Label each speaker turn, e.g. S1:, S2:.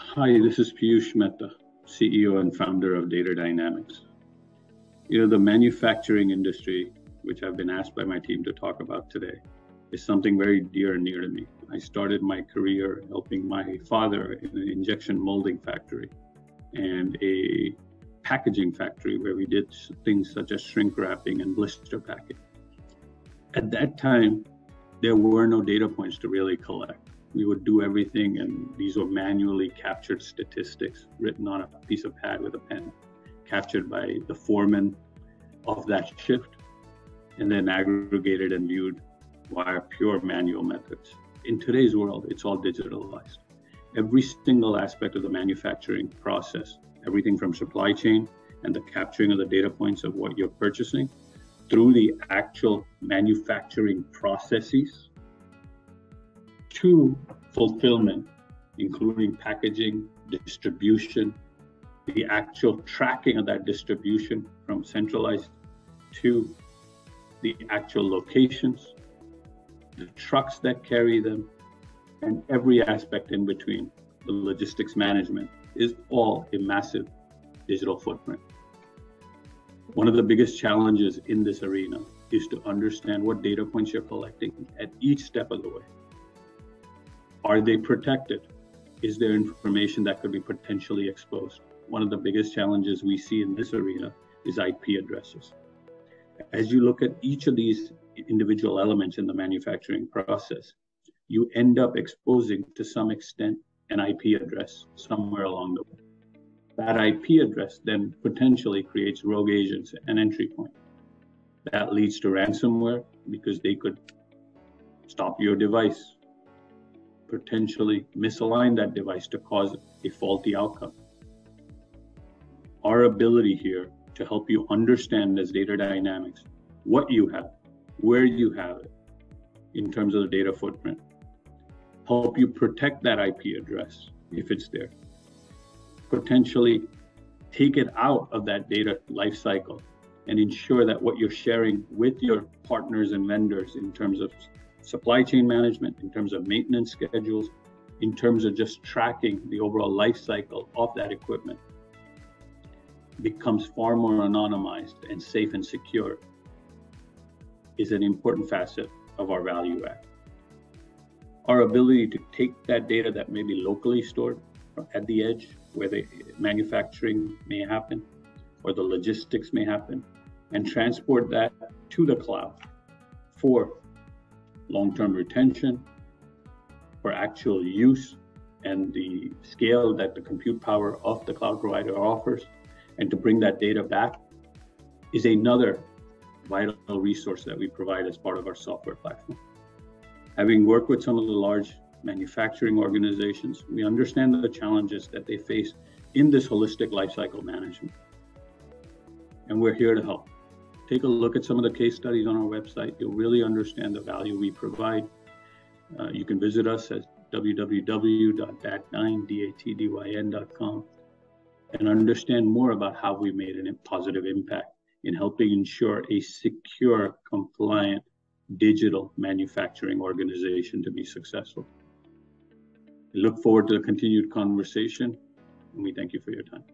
S1: Hi, this is Piyush Mehta, CEO and founder of Data Dynamics. You know, the manufacturing industry, which I've been asked by my team to talk about today, is something very dear and near to me. I started my career helping my father in an injection molding factory and a packaging factory where we did things such as shrink wrapping and blister packing. At that time, there were no data points to really collect. We would do everything, and these were manually captured statistics written on a piece of pad with a pen, captured by the foreman of that shift, and then aggregated and viewed via pure manual methods. In today's world, it's all digitalized. Every single aspect of the manufacturing process, everything from supply chain and the capturing of the data points of what you're purchasing through the actual manufacturing processes to fulfillment, including packaging, distribution, the actual tracking of that distribution from centralized to the actual locations, the trucks that carry them, and every aspect in between, the logistics management, is all a massive digital footprint. One of the biggest challenges in this arena is to understand what data points you're collecting at each step of the way. Are they protected? Is there information that could be potentially exposed? One of the biggest challenges we see in this arena is IP addresses. As you look at each of these individual elements in the manufacturing process, you end up exposing to some extent an IP address somewhere along the way. That IP address then potentially creates rogue agents and entry point. That leads to ransomware because they could stop your device, potentially misalign that device to cause a faulty outcome. Our ability here to help you understand as data dynamics what you have, where you have it in terms of the data footprint, help you protect that IP address if it's there, potentially take it out of that data lifecycle and ensure that what you're sharing with your partners and vendors in terms of supply chain management, in terms of maintenance schedules, in terms of just tracking the overall life cycle of that equipment becomes far more anonymized and safe and secure is an important facet of our value add. Our ability to take that data that may be locally stored at the edge where the manufacturing may happen or the logistics may happen and transport that to the cloud for long-term retention, for actual use and the scale that the compute power of the cloud provider offers, and to bring that data back is another vital resource that we provide as part of our software platform. Having worked with some of the large manufacturing organizations, we understand the challenges that they face in this holistic lifecycle management. And we're here to help. Take a look at some of the case studies on our website. You'll really understand the value we provide. Uh, you can visit us at www.datdyn.com and understand more about how we made a positive impact in helping ensure a secure, compliant, digital manufacturing organization to be successful. I look forward to the continued conversation, and we thank you for your time.